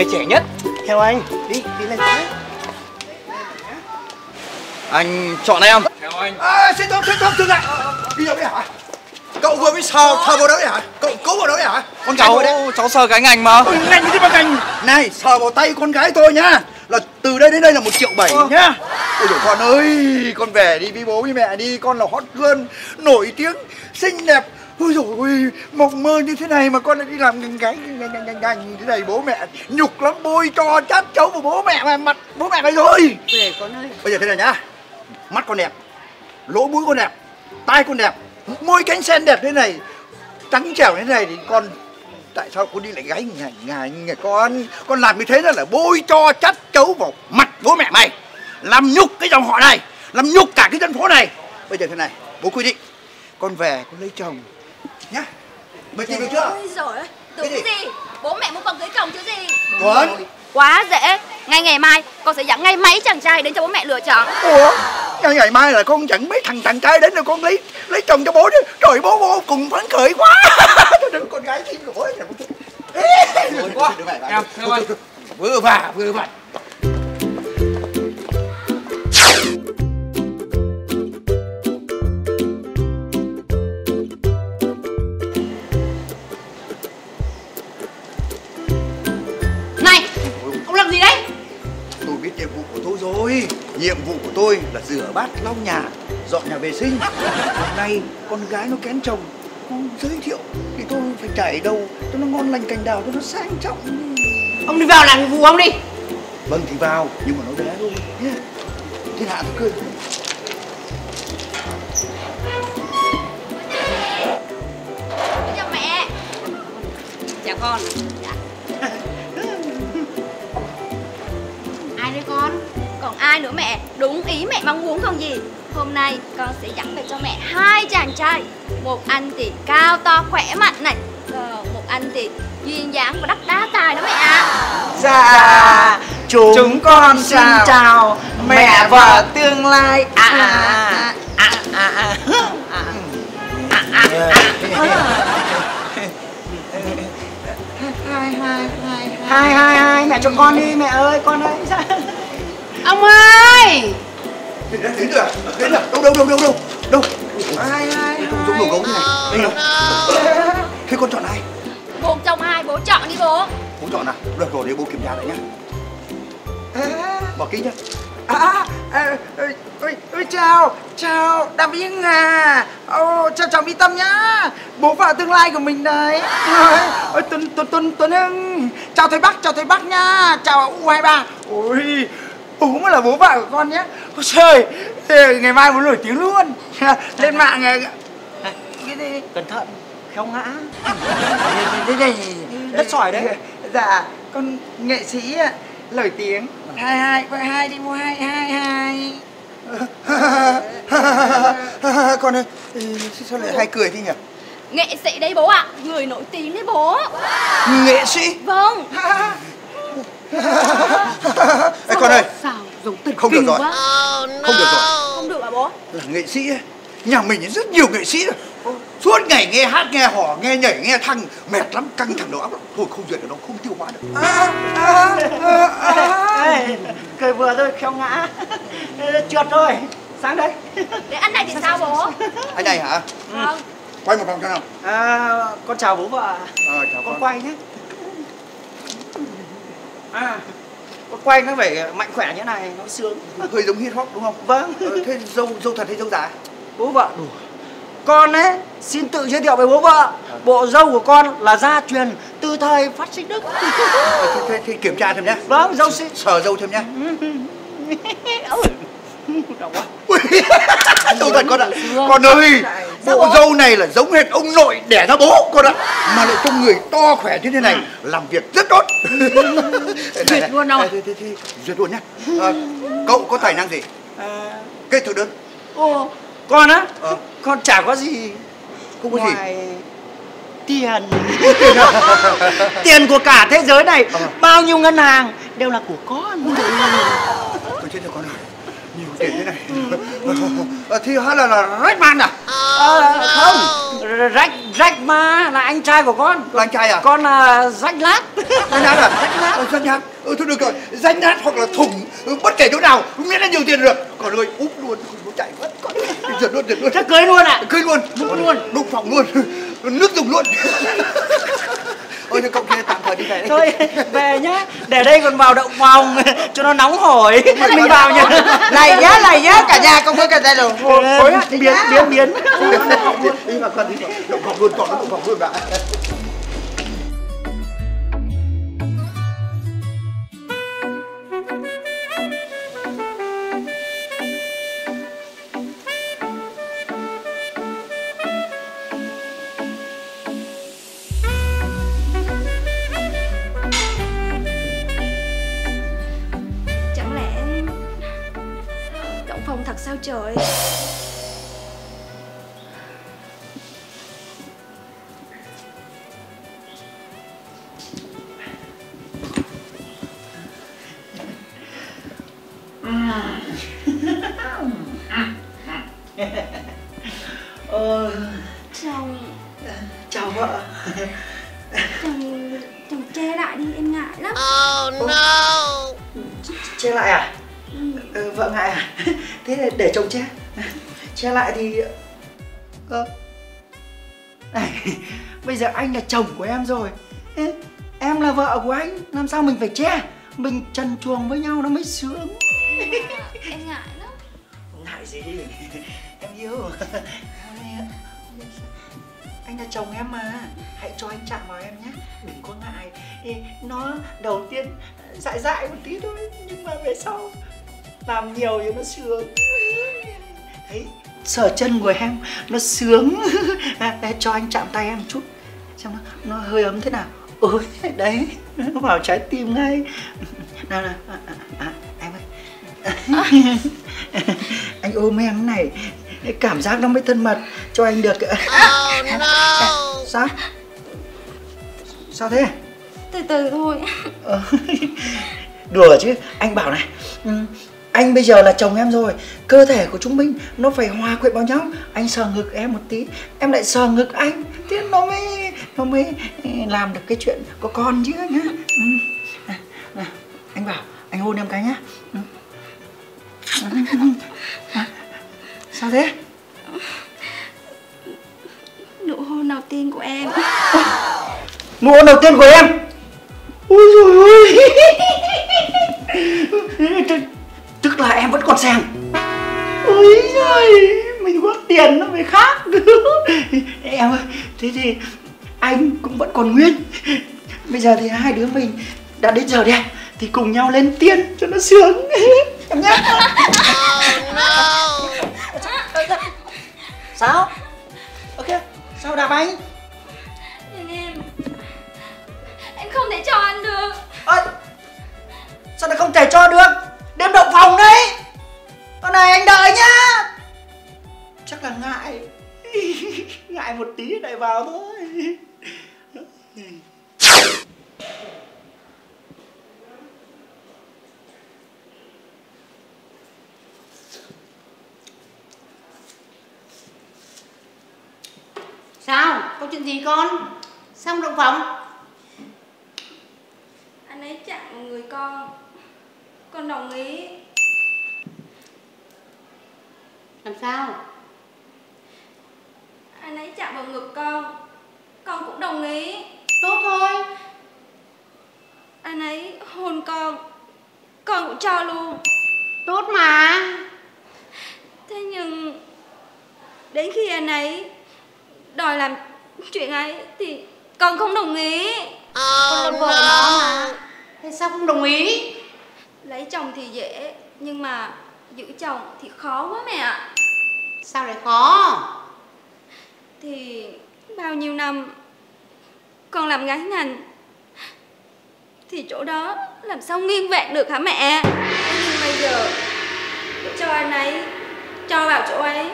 này trẻ nhất. Theo anh Đi, đi lên Anh chọn em Theo anh. À, xin thôi, xin thôi, dừng lại Đi đâu đấy hả? Cậu vừa mới sờ, sờ vào đấy hả? Cậu cứu vào đấy hả? Con gái tôi đấy. Cháu, cháu sờ cánh anh mà. Ôi, ngành cái gì mà ngành? Này, sờ vào tay con gái tôi nhá. Là từ đây đến đây là một triệu bảy nhá. Ôi dồi con ơi, con về đi với bố với mẹ đi. Con là hot girl, nổi tiếng, xinh đẹp Ôi dồi ôi, mộng mơ như thế này mà con lại đi làm ngành gái ngành, ngành, ngành, như thế này bố mẹ nhục lắm bôi cho chát chấu vào bố mẹ mà mặt bố mẹ mày rồi. Về con ơi. Bây giờ thế này nhá Mắt con đẹp Lỗ mũi con đẹp Tai con đẹp Môi cánh sen đẹp thế này Trắng trẻo thế này thì con Tại sao con đi lại gáy ngài ngài ngài con? Con làm như thế là, là bôi cho chắt chấu vào mặt bố mẹ mày Làm nhục cái dòng họ này Làm nhục cả cái dân phố này. Bây giờ thế này Bố quy định Con về con lấy chồng Nhá Mày tìm được chưa Ôi giời ơi, tưởng gì? gì? Bố mẹ muốn con cưới chồng chứ gì? Tuấn Quá dễ. Ngay ngày mai con sẽ dẫn ngay mấy chàng trai đến cho bố mẹ lựa chọn. Ủa ngày, ngày mai là con dẫn mấy thằng thằng trai đến rồi con lấy lấy chồng cho bố chứ Trời bố vô cùng phấn khởi quá Đừng con gái lỗi Ê, quá. Em. Vừa và vừa vặn rửa bát lau nhà Dọn nhà vệ sinh. Hôm nay con gái nó kén chồng Con giới thiệu Thì tôi phải trải đầu cho nó ngon lành cành đào cho nó sang trọng. Ông đi vào làm vụ ông đi. Vâng thì vào Nhưng mà nó bé thôi. Nhé. Thiên hạ tôi cười. Chào mẹ. chào con. Ai đấy con? Còn ai nữa mẹ? Đúng ý mẹ mong muốn không gì? Hôm nay con sẽ dẫn về cho mẹ hai chàng trai. Một anh thì cao to khỏe mạnh này, còn một anh thì duyên dáng và đắc đá tài đó mẹ ạ. Dạ Chúng, con xin chào Mẹ vợ tương lai À à à à à à Hai hai hai hai hai hai mẹ cho con đi mẹ ơi con ơi ông ơi! Đến rồi, đến rồi, đến rồi, đâu đâu đâu đâu đâu? Đâu? Hai hai giống đồ gấu thế này. Đây đâu thế con chọn ai? Một trong hai bố chọn đi bố. bố chọn nào được rồi để bố kiểm tra lại nhá. Bỏ kính nhá. À, à, à, ôi, ôi, chào, chào, Đàm Yên à. Ô, chào chào Mỹ Tâm nhá. Bố vợ tương lai của mình đấy. Ôi, ôi Tuấn, Tuấn, Tuấn, Tuấn Hưng. Chào thầy Bắc, chào thầy Bắc nhá. Chào U23 Ôi, bố mới là bố vợ của con nhé. Ôi trời, thế ngày mai muốn nổi tiếng luôn. Lên mạng à, Cái gì? Cẩn thận, khéo ngã. Đây, đây, đây, đất sỏi đấy. Dạ, con nghệ sĩ ạ, nổi tiếng. Hai hai quay hai đi mua hai hai hai. Con ơi ừ, sao lại hay cười thế nhỉ? Nghệ sĩ đấy bố ạ, người nổi tiếng đấy bố. nghệ sĩ? Vâng. Ê, con ơi. Sao giống thần không được rồi. Quá không được rồi. Không được à bố? là nghệ sĩ ấy. nhà mình rất nhiều nghệ sĩ rồi. Suốt ngày nghe hát nghe hò nghe nhảy nghe thăng. Mệt lắm căng thẳng đầu óc lắm. Thôi không duyệt được đâu không tiêu hóa được. Ê, cười vừa thôi khéo ngã. Trượt rồi. Sáng đấy Để anh này thì sao bố? anh này hả? Vâng. quay một vòng cho nào. À, con chào bố vợ ờ chào con con. quay nhé à quay nó phải mạnh khỏe như này nó sướng. Hơi giống hip hop đúng không? Vâng. Ờ, thế dâu dâu thật hay dâu giả? Bố vợ đủ. Con ấy xin tự giới thiệu với bố vợ. Bộ dâu của con là gia truyền từ thời phát sinh đức. Ờ, thế, thế, thế kiểm tra thêm nhé vâng dâu xin. Sờ dâu thêm nhé đau quá. Dâu thật con ạ. Con ơi bộ dâu này là giống hệt ông nội đẻ ra bố con ạ mà lại trông người to khỏe như thế này làm việc rất tốt. Duyệt luôn không? duyệt luôn nhá. Ờ, cậu có tài năng gì? À, kết thực đơn. Ô con á? Ờ. con chả có gì. Không có gì. Ngoài tiền. Tiền của cả thế giới này Ờ. bao nhiêu ngân hàng đều là của con. Tôi chết rồi con ơi tiền thế này Ờ, thì hay là là rách man à Ờ, không rách rách mà là anh trai của con Là anh trai à? con là rách lát Danh nát à? Ờ, Danh nát. Ừ thôi được rồi. Danh nát hoặc là thủng ừ, bất kể chỗ nào miễn là nhiều tiền được. Còn ơi úp luôn, nó chạy mất. Con giật luôn, giật luôn. Thế cưới luôn ạ Cưới luôn. Đụng luôn. Đụng phòng luôn. Nước dùng luôn. Ôi thôi cậu kia tạm thời đi về đi. thôi về nhá. Để đây còn vào động phòng cho nó nóng hổi. Mình vào nhá. Này nhá này nhá cả nhà cùng với cả gia đình Ôi, biến biến biến. Đi vào con đi vào. Động phòng luôn, còn nó động phòng luôn đã. Trời. Ờ, Chồng chào vợ Chồng Chồng che lại đi em ngại lắm. Che lại à? Ừ, vợ ngại à thế để, để chồng che. Che lại thì ơ này bây giờ anh là chồng của em rồi. Em là vợ của anh làm sao mình phải che? Mình trần truồng với nhau nó mới sướng. Em ngại lắm. Ngại gì? Em yêu. Anh là chồng em mà. Hãy cho anh chạm vào em nhé. Đừng có ngại. Nó đầu tiên dại dại một tí thôi nhưng mà về sau làm nhiều thì nó sướng. Đấy sờ chân của em nó sướng. À, để cho anh chạm tay em chút. Xem nó, nó hơi ấm thế nào. Ôi đấy nó vào trái tim ngay. Nào nào à, à, à, em ơi. Anh ôm em này cái cảm giác nó mới thân mật. Cho anh được. Oh, no. sao? Sao thế? Từ từ thôi. Đùa chứ anh bảo này. Ừ, anh bây giờ là chồng em rồi. Cơ thể của chúng mình nó phải hòa quyện vào nhau. Anh sờ ngực em một tí. Em lại sờ ngực anh. Thế nó mới nó mới ừ, làm được cái chuyện có con chứ nhá. Ừ. à, à, anh bảo anh hôn em cái nhá. Ừ. À, sao thế? Nụ hôn đầu tiên của em. Nụ hôn đầu tiên của em? Ui rồi ôi xem. Ôi giời mình có tiền nó mới khác. Em ơi thế thì anh cũng vẫn còn nguyên. Bây giờ thì hai đứa mình đã đến giờ đẹp thì cùng nhau lên tiên cho nó sướng. Em nhé. Sao? Ok sao đạp anh vào thôi Sao? Có chuyện gì con? Xong động phòng? Anh ấy chạm vào người con Con đồng ý Làm sao? Anh ấy chạm vào ngực con. Con cũng đồng ý. Tốt thôi. Anh ấy hôn con. Con cũng cho luôn. Tốt mà. Thế nhưng Đến khi anh ấy Đòi làm chuyện ấy Thì con không đồng ý. Con là vợ nó mà. Thế sao không đồng ý? Lấy chồng thì dễ Nhưng mà giữ chồng thì khó quá mẹ ạ. Sao lại khó? Thì bao nhiêu năm Con làm gái ngành Thì chỗ đó làm sao nghiêng vẹn được hả mẹ? Nhưng bây giờ Cho anh ấy Cho vào chỗ ấy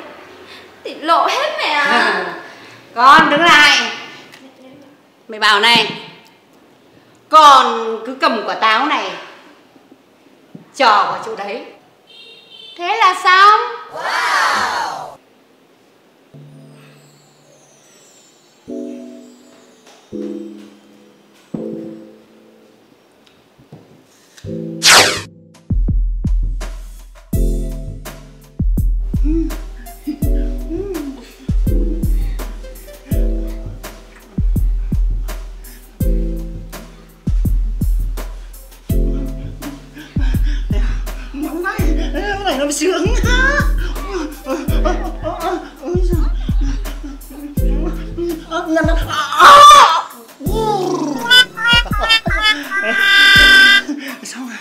Thì lộ hết mẹ ạ. Con đứng lại. Mày bảo này Con cứ cầm quả táo này Trò vào chỗ đấy. Thế là xong sao rồi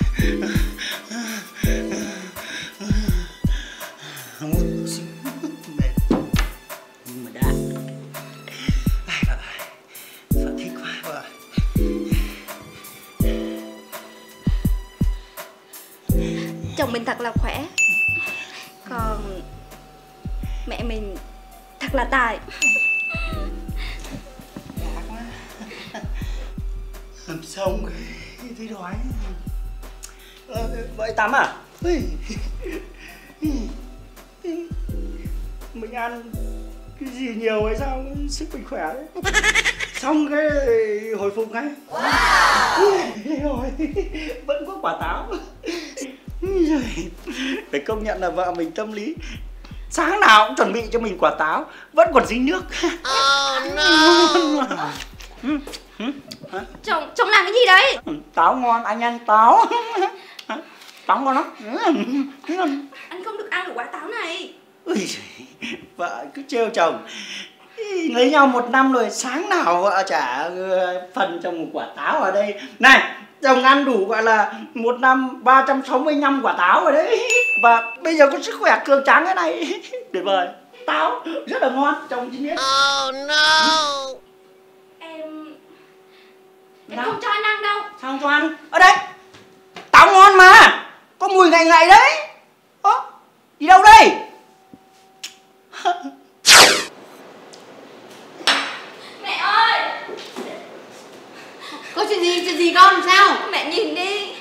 không mệt nhưng mà đã ai thích quá Chồng mình thật là khỏe. Còn mẹ mình thật là tài. Làm xong thấy đói? Ờ, vậy tắm à? Mình ăn cái gì nhiều hay sao sức mình khỏe đấy. Xong cái hồi phục ngay. Ui, rồi vẫn có quả táo phải công nhận là vợ mình tâm lý. Sáng nào cũng chuẩn bị cho mình quả táo vẫn còn dính nước Chồng, chồng làm cái gì đấy? Táo ngon anh ăn táo. Táo ngon lắm. Anh không được ăn được quả táo này. Ui vợ cứ trêu chồng. Lấy nhau một năm rồi sáng nào vợ trả ờ, phần cho một quả táo ở đây? Này chồng ăn đủ gọi là một năm 365 quả táo rồi đấy. Và bây giờ có sức khỏe cường tráng thế này. Tuyệt vời. Táo rất là ngon chồng chỉ biết. Em... Em không cho anh ăn đâu. Sao không cho ăn ở đây. Táo ngon mà. Có mùi ngậy ngậy đấy. Ơ đi đâu đây? Mẹ ơi. Có chuyện gì, chuyện gì con, sao? Mẹ nhìn đi.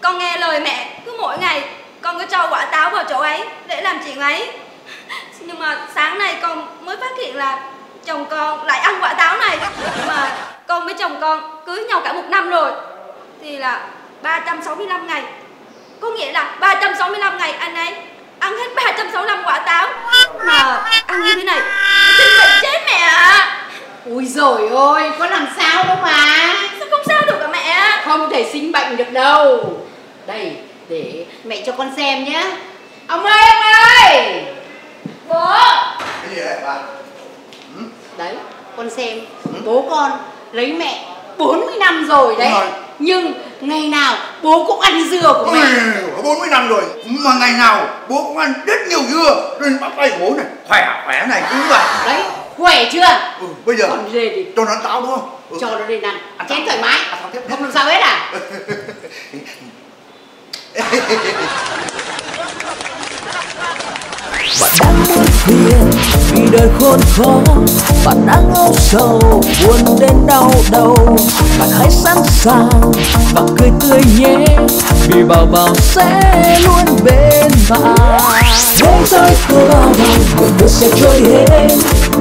Con nghe lời mẹ. Cứ mỗi ngày con cứ cho quả táo vào chỗ ấy Để làm chuyện ấy. Nhưng mà sáng nay con mới phát hiện là Chồng con lại ăn quả táo này. Mà con với chồng con cưới nhau cả một năm rồi. Thì là 365 ngày. Có nghĩa là 365 ngày anh ấy Ăn hết 365 quả táo. Mà ăn như thế này Sinh bệnh chết mẹ ạ. Ui rồi ôi, có làm sao đâu mà. Sao không sao được cả mẹ? Không thể sinh bệnh được đâu. Đây, để mẹ cho con xem nhé Ông ơi, ông ơi! Bố! Cái gì vậy bà? Đấy, con xem. Bố con lấy mẹ 40 năm rồi đấy. Rồi. Nhưng ngày nào bố cũng ăn dừa của mẹ. Ui, 40 năm rồi. Mà ngày nào bố cũng ăn rất nhiều dưa. Nên bắt tay bố này. Khỏe khỏe này đúng vậy. Đấy, khỏe chưa? Ừ, bây giờ Còn thì cho nó ăn táo đúng không? Ừ. cho nó lên ăn. Ăn Chén thoải mái. Ăn táo tiếp. Không làm sao hết à? Bạn đang vì đời khốn khó bạn đang âu sầu, buồn đến đau đầu. Bạn hãy sẵn sàng và cười tươi nhé. Vì bảo bảo sẽ luôn bên bạn. Thế giới bảo bao mọi người sẽ trôi hết.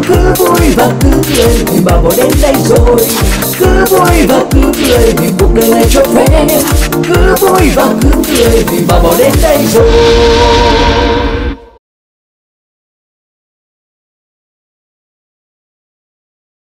Cứ vui và cứ cười vì bảo bảo đến đây rồi. Cứ vui và cứ cười vì cuộc đời này cho phép. Cứ vui và cứ cười vì bảo bảo đến đây rồi.